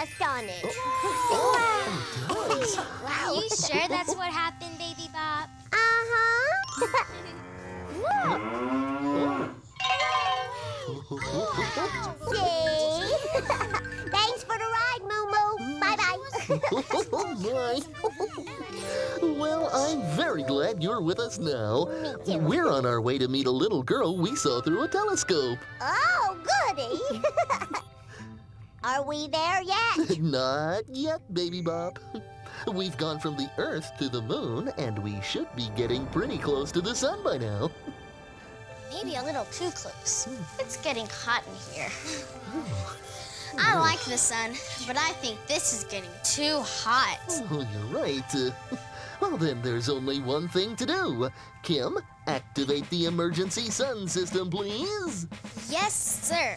dust on it. Are you sure that's what happened, Baby Bop? Uh-huh. See? Thanks for the ride, Moo Moo. Bye-bye. Oh, well, I'm very glad you're with us now. Me too. We're on our way to meet a little girl we saw through a telescope. oh, goody. Are we there yet? Not yet, Baby Bop. We've gone from the Earth to the Moon, and we should be getting pretty close to the Sun by now. Maybe a little too close. It's getting hot in here. I like the sun, but I think this is getting too hot. Oh, you're right. Uh, well, then there's only one thing to do. Kim, activate the emergency sun system, please. Yes, sir.